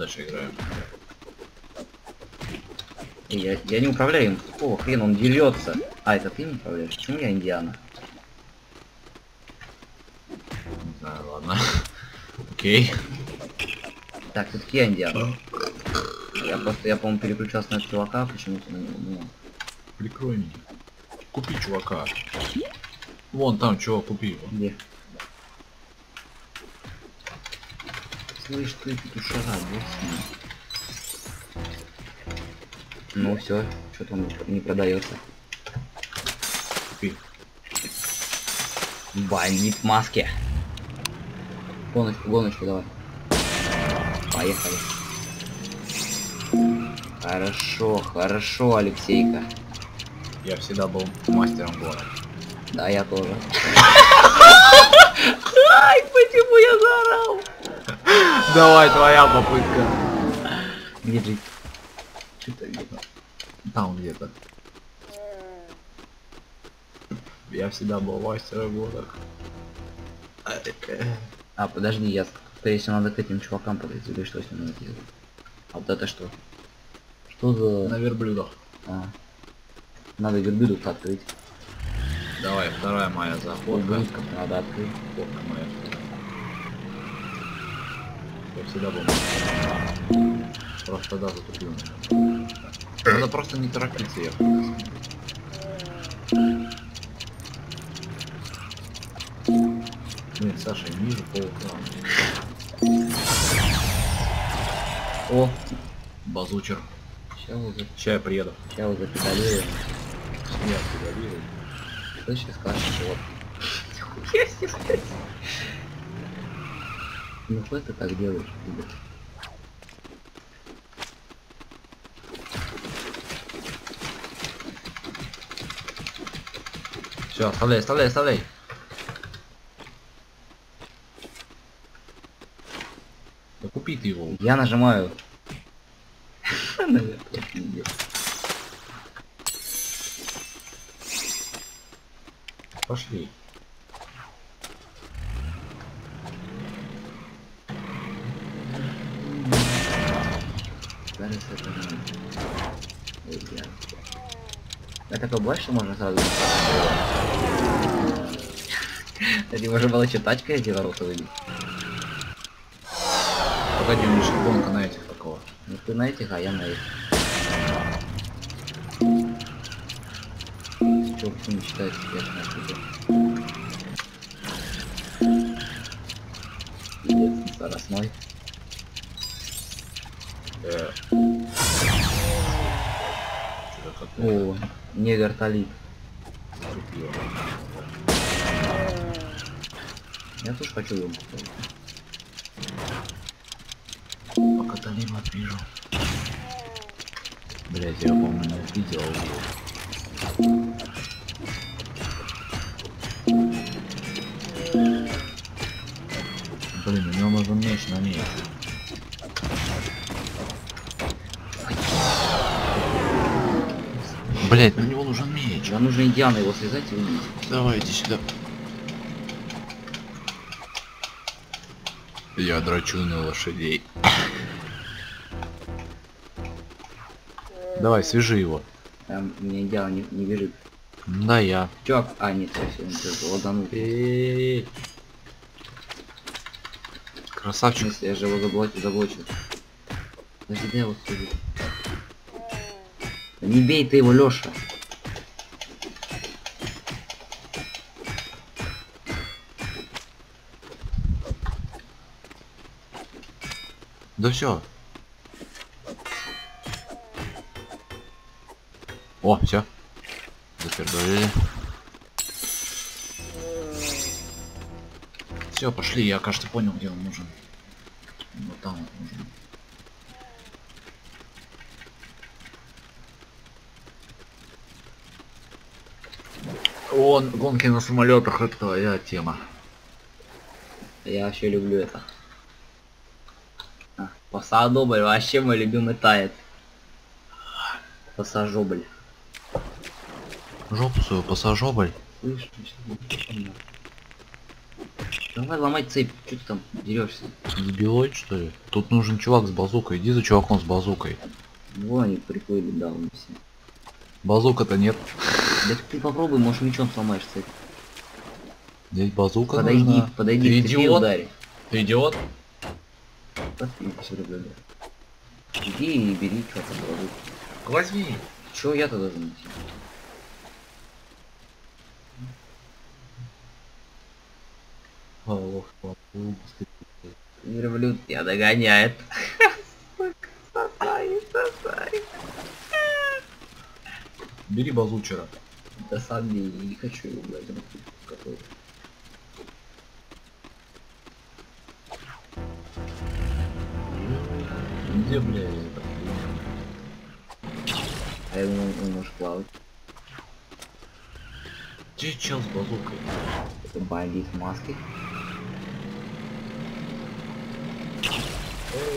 дальше играем. Я, я не управляю им. Какого хрена он дерется? А, это ты не управляешь? Почему я Индиана? Не знаю, ладно. Окей. Так, все-таки я Индиана. Я просто, я, по-моему, переключался на чувака, почему-то на него думал. Прикрой меня. Купи чувака. Вон там чувак, купи его. Где? Слышь ты, петушара, ним. Ну все, что-то он не- не продается. Купи. Бандит в маске. Гоночку, гоночку давай. Поехали. Хорошо, хорошо, Алексейка. Я всегда был мастером гонок. Да, я тоже. Ай, почему я заорал? Давай, твоя попытка. Где джип? Что-то где-то. Там где-то. Я всегда был мастером гонок. А, подожди, я скорее всего надо к этим чувакам подойти, или что с ним надо делать? А вот это что? Что за... На верблюдах. А. Надо верблюдов открыть. Давай, вторая моя заходка. Надо открыть. Заходка моя. Я всегда был. Просто да, затупил. Надо просто не торопиться ехать. Блин, Саша, ниже полэкрана. О, Базучер. сейчас уже, Сейчас я приеду. сейчас уже педалируем. Нет, педалируй. Что сейчас скажешь? Вот. Нихуя себе. Ну хуй ты так делаешь, пидор? Все, оставляй, оставляй, оставляй. Да купи ты его. Я нажимаю. Пошли. Зараз это не- Ой, я- Как больше можно сразу. Кстати, можно было еще тачкой эти ворота выбить. Погоди, у же гонка на этих такого. Ну ты на этих, а я на этих. Почему не считается успешной штука? Пиздец, скоростной. Э. Что-то такое. О, не. Затупило. Я тоже хочу его купить. Пока Талима вижу. Блять, я помню, не видел. Блин, у него нужен меч на меч. Блять, на него нужен меч. Нам нужно Индиана его связать и убить. Давайте сюда. Я драчу на лошадей. Давай, свяжи его. Там мне Индиана не, не бежит. Да, я. Чувак, а нет, все, он что-то ладанул. В Красавчик. смысле, я же его заблочил, заблочил. Подожди, дай его свяжу. Не бей ты его, Лёша. Да все. О, все. Запердолили. Все, пошли, я, кажется, понял, где он нужен. Вот там вот нужен. Он, гонки на самолетах, это твоя тема. Я вообще люблю это. А, Посадобль, вообще мой любимый тает. Пассажобль. Жопу свою. Слышь, ну? Давай ломать цепь, что ты там дерешься? Дебилоид что ли? Тут нужен чувак с базукой. Иди за чуваком с базукой. Вон они приплыли, да, все. Базука-то нет. Да ты попробуй, может мечом сломаешь цепь. Здесь базука Подойди, нужна. подойди Ты к цепи и идиот? ударь. Ты идиот? Иди и бери что-то базуку. Возьми. Чё я-то должен идти? Алло, алло, Верблюд меня догоняет. Сосай, сосай. Бери базучера. Да сам не, хочу его, блядь, он какой Где, бля, это? А я думал, он может плавать. Где чел с базукой? Это бандит в маске.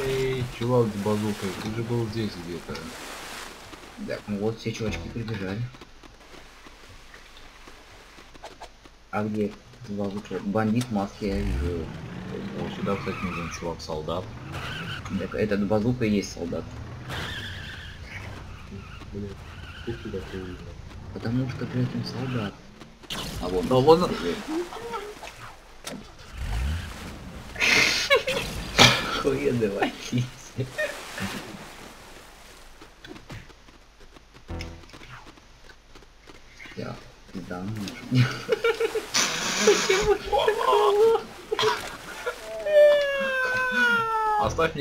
Эй, чувак с базукой, ты же был здесь где-то. Так, ну вот все чувачки прибежали. А где лучше? Бандит в маске, я вижу. О, сюда, кстати, нужен чувак-солдат. Так, этот базука есть солдат. Блин, ты сюда привезла. Потому что, блядь, он солдат. А вон. Да вон он. Хуя давайте.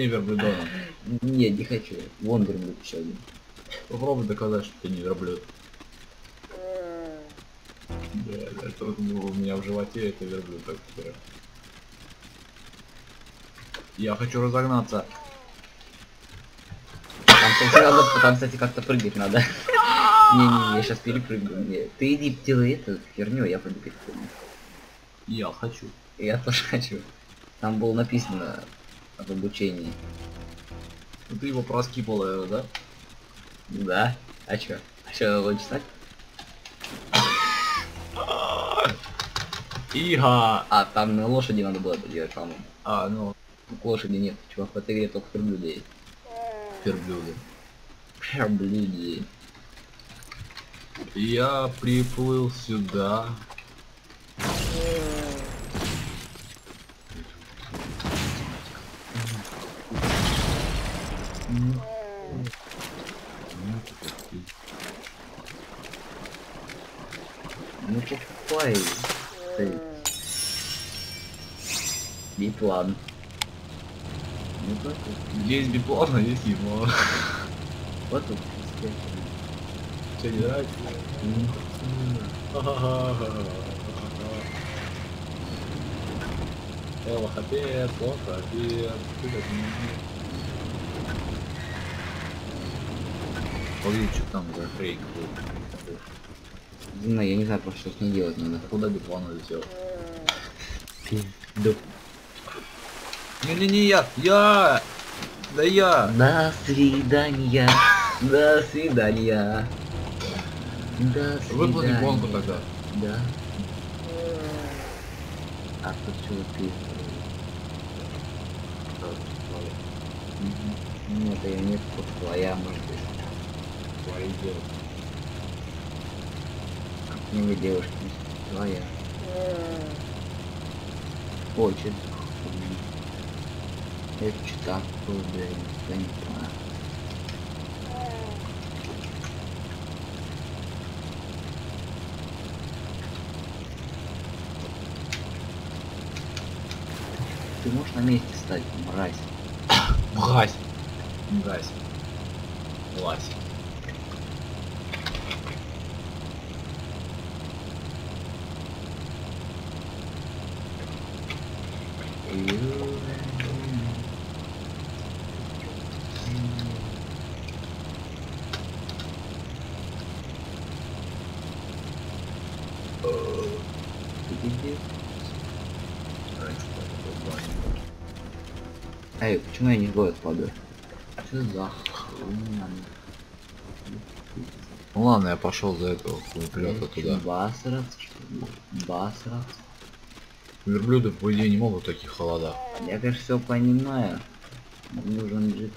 Оставь мне верблюдона. Не, не хочу. Вон верблюд еще один. Попробуй доказать, что ты не верблюд. Да, это у меня в животе это верблюд так теперь. Я хочу разогнаться. Там, кстати, надо, там, кстати, как-то прыгать надо. Не-не-не, я сейчас перепрыгну. Не, ты иди делай эту херню, я пойду перепрыгну. Я хочу. Я тоже хочу. Там было написано об обучении. Ну ты его проскипал, наверное, да? Да? А чё? А чё, надо было читать? Ига! А, там на лошади надо было это делать, по-моему. А, ну, К лошади нет, чувак, в этой игре только верблюды есть. верблюды. Верблюды. Я приплыл сюда. Ну покупай. Ты. Биплан. Ну как? Есть биплан, а есть его. Вот тут. Тебе не нравится? Лохопед, лохопед. Погоди, что там за фейк был? Дина, я не знаю просто, что с ней делать надо. Куда биплан улетел? Да. Не-не-не, я! Я! Да я! До свидания. До свидания. До свидания. Выплати гонку тогда. Да. А тут что ты? Нет, нет, тут твоя, может быть. Твои дела. Не вы девушки, твоя. Ой, что это что такое, блядь, я не понимаю. Ты можешь на месте стать, мразь? Мразь! Мразь. Мразь. Эй, почему я не в город падаю? Что за хуйня? Ну ладно, я пошел за этого хуеплета туда. Басрат, басрат. Верблюды, по идее, не могут таких холодах. Я, конечно, все понимаю. Нам нужен жить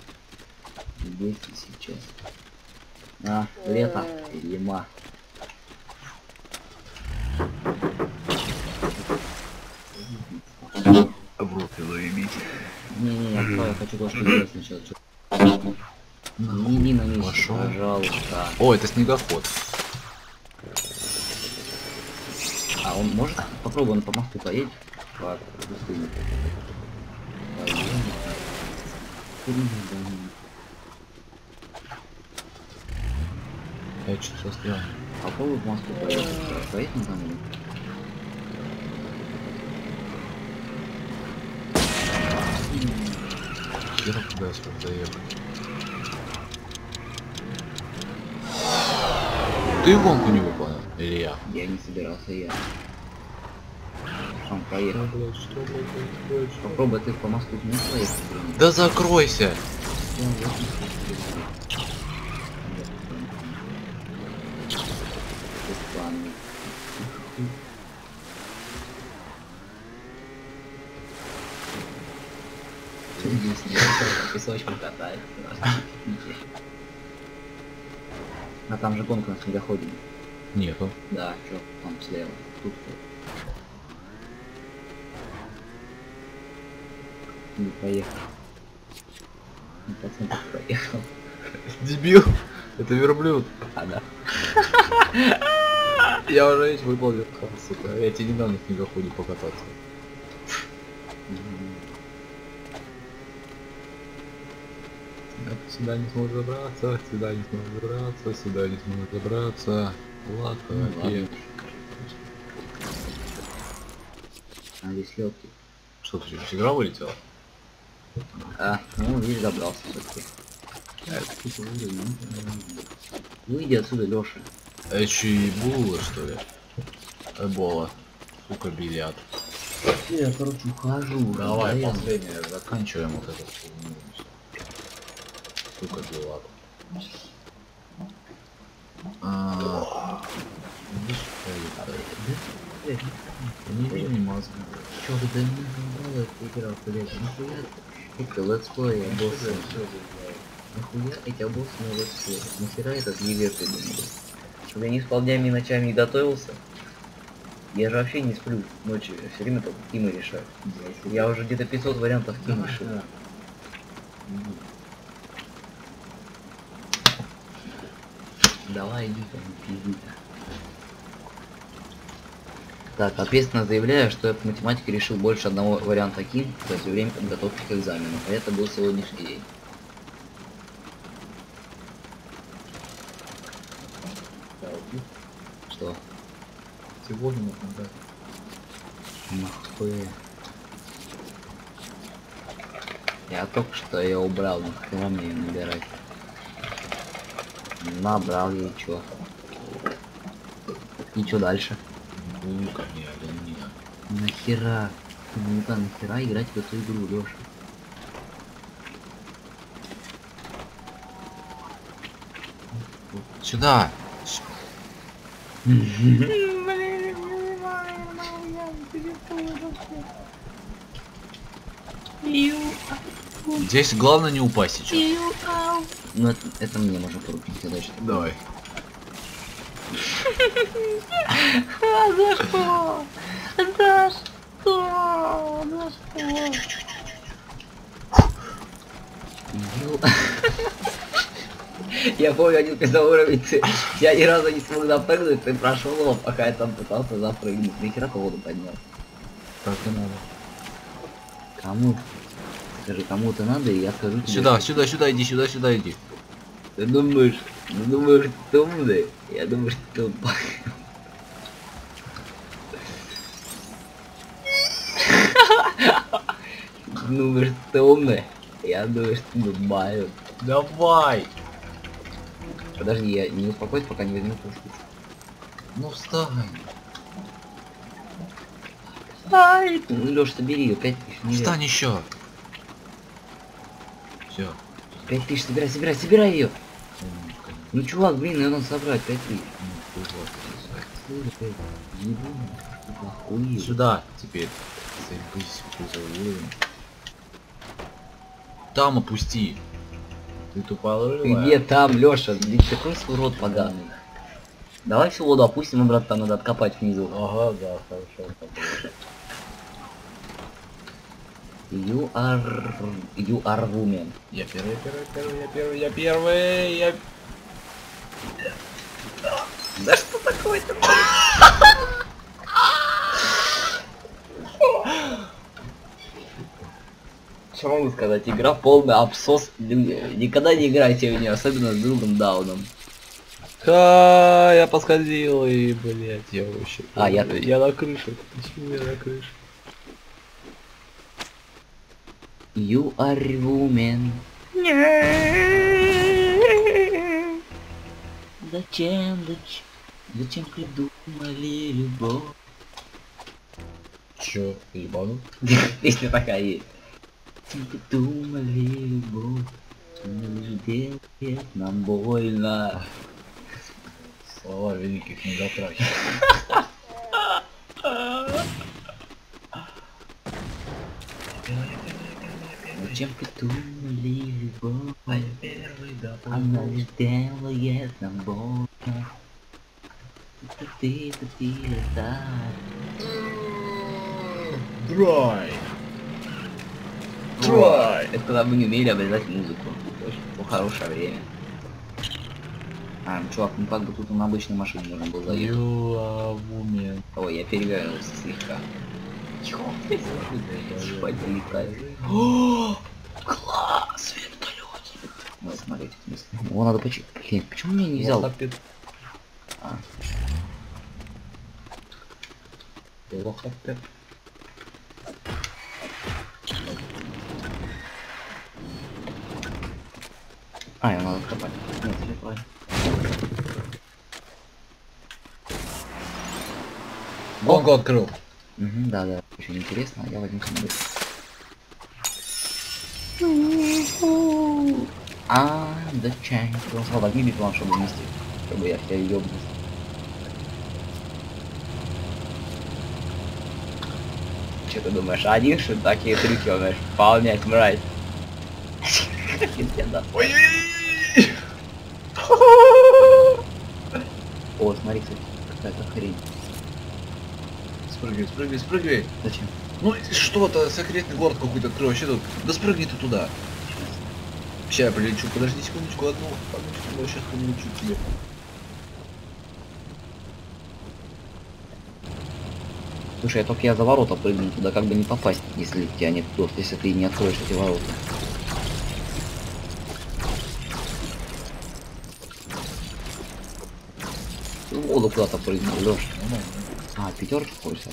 здесь и сейчас. А, лето, зима. В его иметь. Не-не-не, я хочу кое-что сделать сначала. Не иди на месте, Пошёл. пожалуйста. О, это снегоход. А он может? Попробуй, он по мосту поедет. По пустыне. Я что-то застрял. Попробуй по мосту поедет. Поедет на там куда я смог доехать. Ты гонку не выполнил? Или я? Я не собирался я. Он поехал. Попробуй ты по мосту не поехать. блин. Да закройся! Я вот не хочу. Странный. Здесь не по песочку катается. А там же гонка на снегоходе. Нету. Да, чё, там слева. Тут. Не поехал. Ну, пацан так проехал. Дебил! Это верблюд. А, да. Я уже ведь выполнил, сука. Я тебе не дам на снегоходе покататься. Мгм. Я сюда не смог забраться, сюда не смог забраться, сюда не смог забраться. Ладно, Ну, ладно. А здесь легкий. Что ты игра вылетела? А, ну видишь, добрался все-таки. Выйди отсюда, Леша. А еще и было, что ли? Эбола. Сука, бильярд. Я, короче, ухожу. Давай, Блин. последнее, заканчиваем вот это. Сука, бильярд. А. Не мозги. Чё, да не забрал эту игру, блядь, нахуя? Это let's play, а боссы. Нахуя эти боссы на let's play? Нахера этот ЕГЭ придумали? Чтобы я не спал днями и ночами не готовился? Я же вообще не сплю ночью, я все время только КИМы решаю. Я уже где-то 500 вариантов КИМы решил. Давай иди там, Так, ответственно заявляю, что я по математике решил больше одного варианта КИМ за все время подготовки к экзамену. А это был сегодняшний день. Что? Сегодня можно дать. Нахуя? Я только что ее убрал, нахуя мне ее набирать? Набрал и чё? И чё дальше? Ко мне, да не. Нахера? Ну да, нахера играть в эту игру, Лёша? Сюда! Здесь главное не упасть сейчас. Ну это, это мне можно поручить задачу. Давай. А за что? За что? За что? Я помню один когда уровень, я ни разу не смог запрыгнуть, ты прошел его, пока я там пытался запрыгнуть. Нахера по воду поднял? Так и надо. Кому? Скажи, кому-то надо, и я скажу тебе. Сюда, сюда, сюда иди, сюда, сюда иди. Ты думаешь, ты думаешь, ты умный? Я думаю, что ты тупой. Думаешь, ты умный? Я думаю, что тупой. Давай! Подожди, я не успокоюсь, пока не возьму пушку. Ну встань. Ай, Ну, Лёш, собери ее, 5 тысяч. не Встань еще. Все. 5 тысяч, собирай, собирай, собирай ее. Ну, чувак, блин, ее надо собрать, 5 тысяч. Охуеть. Сюда теперь. Заебись. Там опусти. Ты тупорылая. где там, Лёша? Ты такой рот поганый. Давай всю воду опустим, и, брат, там надо откопать внизу. Ага, да, хорошо. You are... You are woman. Я первый, я первый, я первый, я первый, я первый, я... Да что такое-то? Что могу сказать? Игра полный абсос. Никогда не играйте в нее, особенно с другом Дауном. Ха, я подходил и, блядь, я вообще... А, я- Я на крыше, почему я на крыше? You are woman. Зачем, зачем, зачем придумали любовь? Чё, ебану? Песня такая есть. Зачем придумали любовь? Делает нам больно. Слова великих недотрахи. Зачем придумали любовь? Первый, да, Она лишь делает нам больно. Это ты, это ты, это Драй! Трой! Это когда мы не умели обрезать музыку. Очень хорошее время. А, ну, чувак, ну как бы тут на обычной машине можно было заехать. You are woman. Ой, я перевернулся слегка. Чё? Ебать, залетает. Класс, вертолет. Надо смотреть. Его надо почему... Блин, почему меня не взял? А. Велосипед. А, его надо копать. Нет, правильно. Гонку открыл. Угу, да, да. Очень интересно, а я возьму самолет. А, да чай. Он сказал, возьми биплан, чтобы вместе. Чтобы я тебя ёбнул. Че ты думаешь, один что такие трюки умеешь выполнять, мразь? Ой-ой-ой! О, смотри, кстати, какая-то хрень. Спрыгивай, спрыгивай, спрыгивай. Зачем? Ну что-то, секретный город какой-то открыл, вообще тут. Да спрыгни ты туда. Сейчас я прилечу, подожди секундочку, одну. Одну секунду, сейчас прилечу к тебе. Слушай, я только я за ворота прыгну, туда как бы не попасть, если тебя нет тут, если ты не откроешь эти ворота. В воду куда-то прыгнул, Лёш. Нормально. А, пятерки хочешь?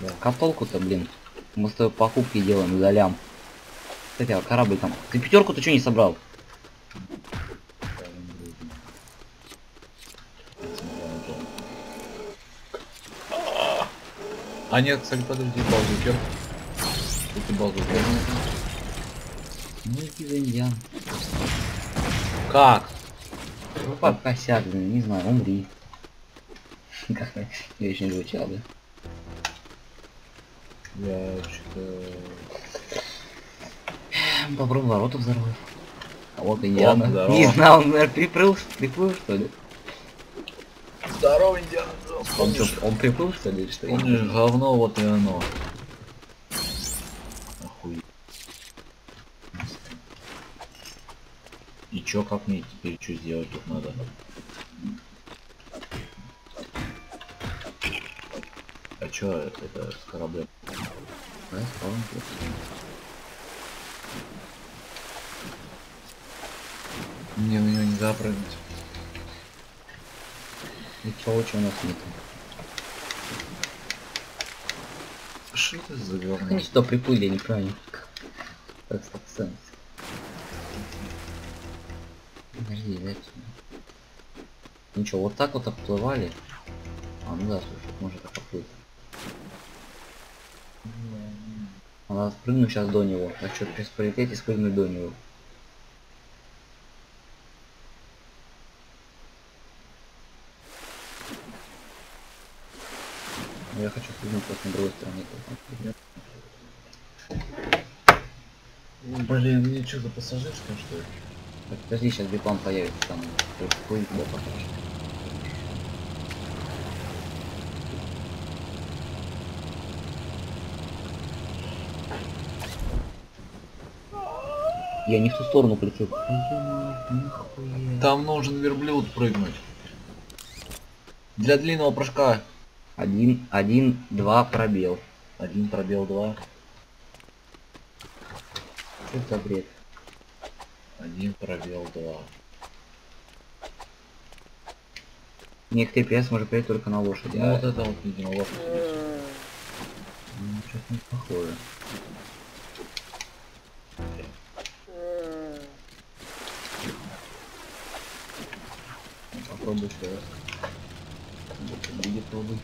Да. Как толку-то, блин? Мы с тобой покупки делаем за лям. Кстати, а корабль там. Ты пятерку ты что не собрал? А нет, кстати, подожди, балзукер. Это балзукер. Ну иди за индиан. Как? Ну пока блин, не знаю, умри. Как вечно звучал, да? Я что-то... Попробуй ворота взорвать. А вот Индиана. здорово. Не знал, он, наверное, приплыл, приплыл, что ли? Здорово, Индиана. Он, чё, он приплыл, что ли, что? Помнишь, говно, вот и оно. Охуеть. И чё, как мне теперь что сделать тут надо? Чё это с кораблем? Да, тут. Мне на него не запрыгнуть. Ничего, чего у нас нет. Что это за говно? они сюда приплыли, я не понимаю. Как стаксенс. Подожди, да отсюда. Ничего, вот так вот отплывали. А, ну да, слушай, может так Надо спрыгнуть сейчас до него. А что, сейчас полететь и спрыгнуть до него. Я хочу прыгнуть просто на другой стороне. Блин, мне что, за пассажирская, что ли? Подожди, сейчас биплан появится там. Хуй туда Я не в ту сторону полетел. Там нужен верблюд прыгнуть. Для длинного прыжка. Один, один, два, пробел. Один пробел, два. Что это за бред? Один пробел, два. Некоторые PS может прийти только на лошади. Ну а вот это вот, видимо, лошадь. ну, что-то не похоже. Попробуй раз. Вот, Будет пробуй.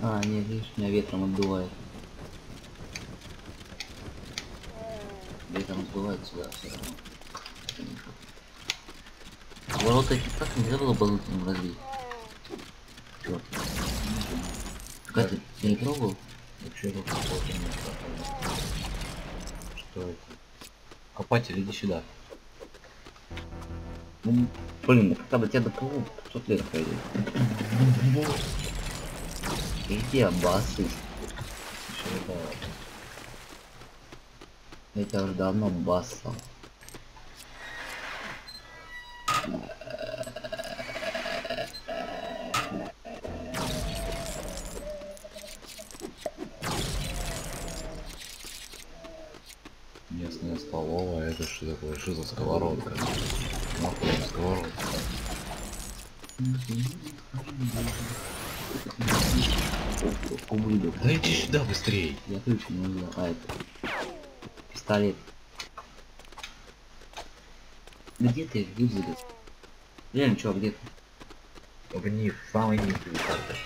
А, не, видишь, меня ветром отдувает. Ветром отдувает сюда все равно. Это. Ворота так нельзя было баллонным разбить. Чё? Как ты не пробовал? Вообще тут. Что это? Копатель, иди сюда. Ну, блин, ну когда бы тебя доплыву, 500 лет пройдет. Иди, это- Я тебя уже давно басал. Что такое? Что за сковородка? Нахуй сковородка. Ублюдок. Да иди сюда быстрей. Я ключ не увидел. А, это... Пистолет. Где ты, Юзель? Реально, чё, где ты? Вниз, самый низ карты.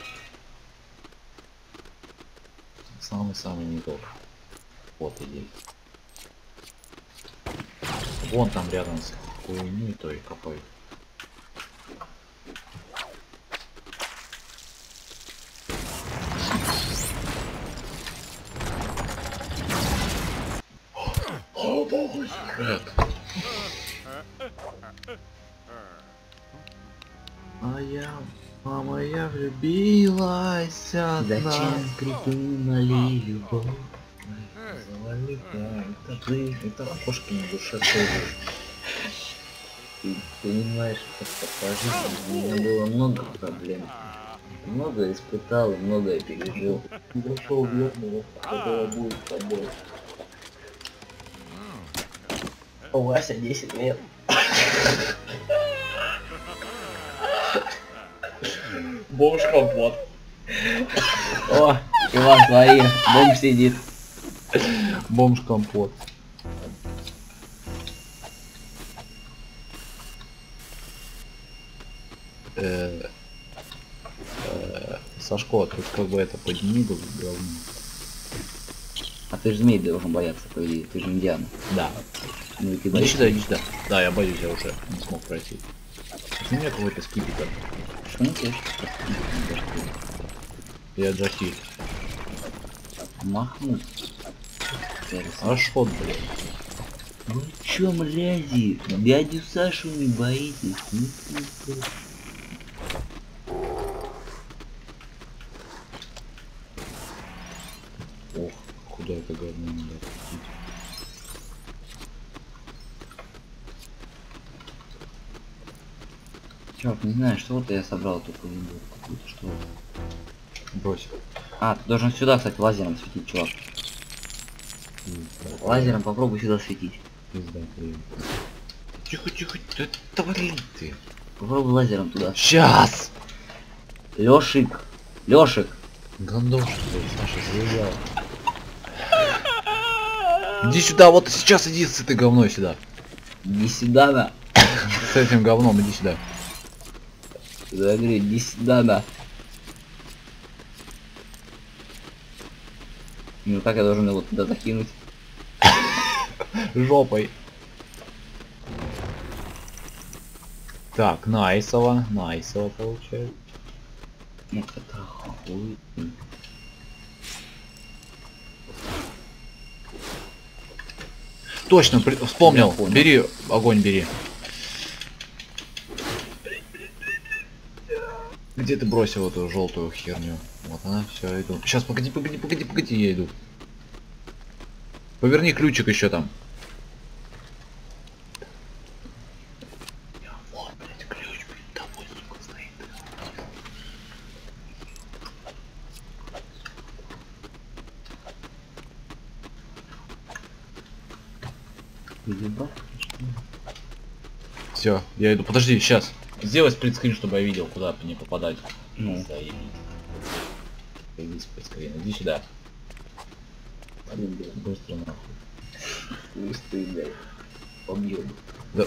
Самый-самый низок. Вот иди. Вон там рядом с хуйней той какой. О, секрет. А я, мама, я влюбилась Зачем придумали любовь? Да, это ты, это кошки на душе тоже. Ты понимаешь, как по жизни у меня было много проблем. Много испытал, многое пережил. Нашел верного, которого будет с тобой. У Вася 10 лет. Бомж компот. О, Иван, твои, бомж сидит. Бомж компот. Э, э, Сашко, тут как бы это подними тут говно. А ты же змей должен бояться, по идее, ты же индиан. Да. Ну и ты Иди боишься. сюда, иди сюда. Да, я боюсь, я уже не смог пройти. У меня какой-то скипетр. Что не слышишь? Я джахи. Махнуть. Ашот, блядь. Вы чё, млязи? Дядю Сашу не боитесь? Ну, ты. Ох, куда это говно надо опустить. Чувак, не знаю, что вот я собрал видео какую-то, что... Брось. А, ты должен сюда, кстати, лазером светить, чувак. Лазером попробуй сюда светить. Пизда, блин. Тихо, тихо, да твори ты. Попробуй лазером туда. Сейчас! Лёшик! Лёшик! Гандон, что ли, Саша, заебал. Иди сюда, вот сейчас иди с этой говной сюда. Иди сюда, на! С этим говном иди сюда. Я говорю, иди сюда, на! Ну как я должен его туда закинуть? Жопой. Так, найсово, найсово получается. Нет, это охуенно. Точно, при- вспомнил. Бери, огонь бери. Где ты бросил эту желтую херню? Вот она, все, иду. Сейчас, погоди, погоди, погоди, погоди, я иду. Поверни ключик еще там. Вот, блядь, ключ, блядь, тобой, сука, стоит. Все, я иду. Подожди, сейчас. Сделай сплитскрин, чтобы я видел, куда не попадать. Ну. Заебись. Иди сплитскрин, иди сюда. Блин, блин. Быстро нахуй. Пустый, блядь. Побьем. Да.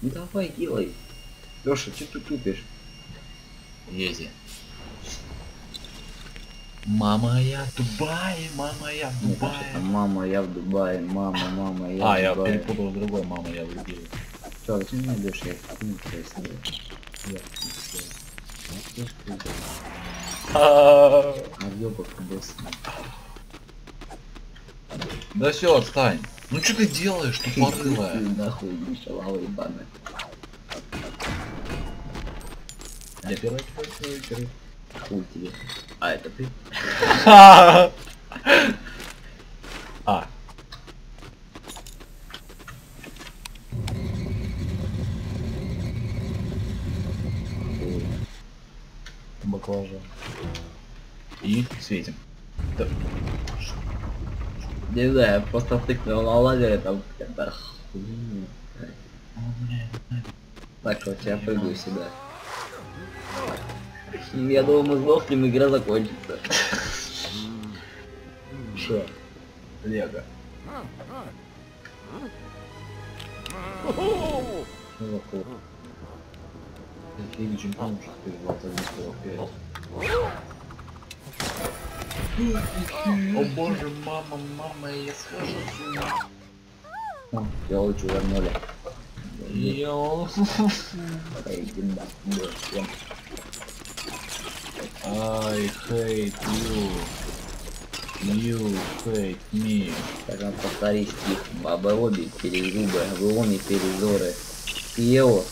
Ну давай, делай. Леша, что ты тупишь? Ези. Мама, я в Дубае, мама, я в Мне Дубае. там, мама, я в Дубае, мама, мама, я А, в я Дубае. перепутал с другой мамой, я влюбил. Чё, зачем мне Леша? Я не да все, отстань. Ну что ты делаешь, ты тупорылая? Нахуй, мишалава ебаная. Я первый человек, Хуй тебе. А, это ты? А. Баклажан. И светим. Да. Не знаю, просто втыкнул на лазере, там хуйня. Так, вот я прыгаю сюда. Я думал, мы сдохнем, игра закончится. Шо? Лего. Ну, Лиги Чемпионов уже теперь в Алтайского опять. О боже, мама, мама, я схожу с ума. Я лучше вернули. Йоу. I hate you. You hate me. Скажем, повтори стих. Баба обе перезубы, вы он и перезоры. Ео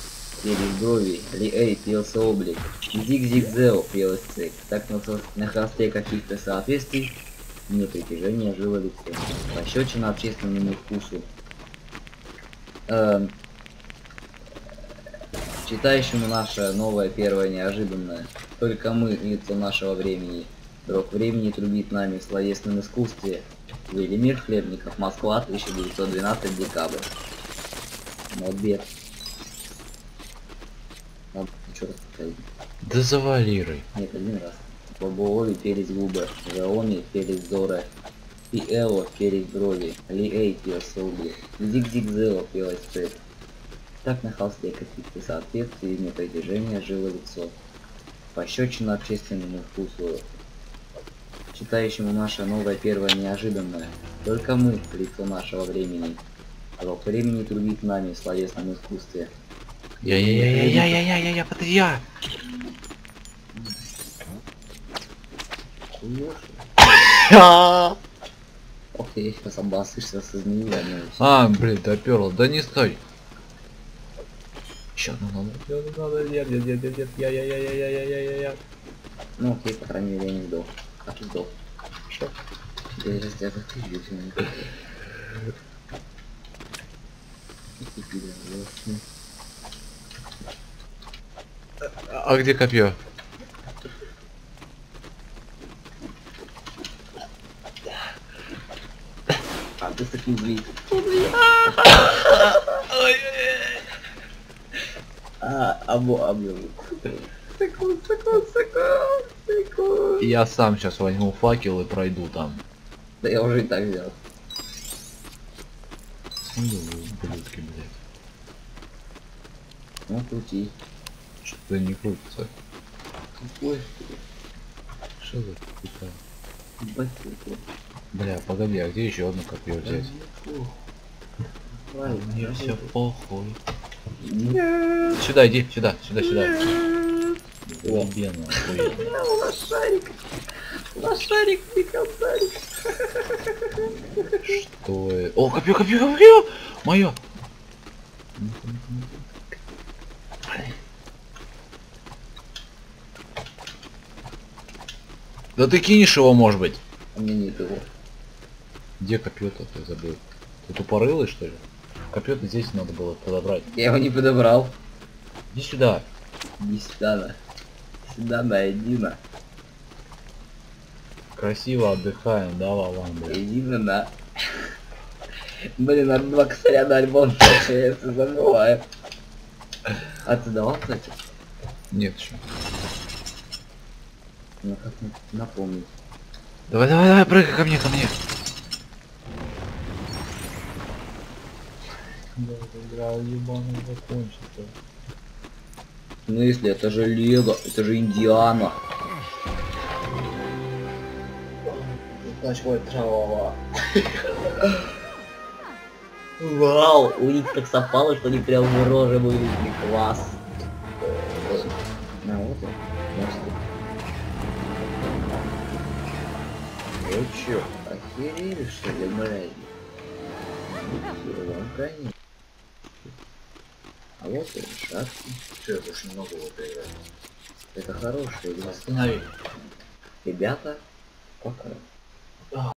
перезброви, Ли Эй, пелся облик. Зиг-зиг Зео, пелось цик. Так на, на холсте каких-то соответствий мне притяжение жило лицо. Пощечина общественному вкусу. Эм, читающему наше новое первое неожиданное. Только мы, лицо нашего времени. Дрог времени трубит нами в словесном искусстве. Велимир Хлебников, Москва, 1912, декабрь. Молодец. Надо еще раз повторить. Да завалируй. Нет, один раз. Бобови перец губы, Веоми перец зоры, Пиэло перец брови, Ли Эй пелся угли, Зиг-зиг Зео пелось цепь. Так на холсте каких-то соответствий мне притяжение жило лицо. Пощечина общественному вкусу, читающему наше новое первое неожиданное. Только мы, лицо нашего времени. Рок времени трубит нами в словесном искусстве. Я-я-я-я-я-я-я-я, подожди, я. Ох, ты сейчас обоссышься со вернусь. А, блин, доперла. Да не стой. Еще одну надо. Надо. Нет, нет, нет, нет, нет. Я, я, я, я, я, я, я, я, я. Ну окей, по крайней мере, я не сдох. А ты сдох. Что? Я сейчас тебя захвачу, если не хочешь. Ты пидор, ясно. А где копье? А ты с таким змей. А, або, або. Секунд, секунд, секунд, секунд. Я сам сейчас возьму факел и пройду там. Да я уже и так взял. Ну, блядь. Ну, крути. Что-то не крутится. Ой, Что за ты, Бля, погоди, а где еще одно копье взять? Мне все похуй. Сюда иди, сюда, сюда, сюда. Ебено, охуенно. Лошарик. Лошарик, ты косарик. Что это? О, копье, копье, копье! Мое! Да ты кинешь его, может быть. У меня нет его. Где копье-то, ты забыл? Ты тупорылый, что ли? Копье-то здесь надо было подобрать. Я его не подобрал. Иди сюда. Иди сюда, на. Сюда, на, иди на. Красиво отдыхаем, да, лаванда? Иди на, на. Блин, надо два косаря на альбом получается, забываю. А ты давал, кстати? Нет еще. Ну как напомнить. Давай, давай, давай, прыгай ко мне, ко мне. Да, игра ебаная закончится. В смысле, это же Лего, это же Индиана. Ночной трава. Вау, у них так совпало, что они прям в роже выглядели класс. Чё, охерели что ли? Всё, вам конец. А вот и шашки. Все, я больше не могу в это играть. Это хорошая игра. Останови. Ребята, пока.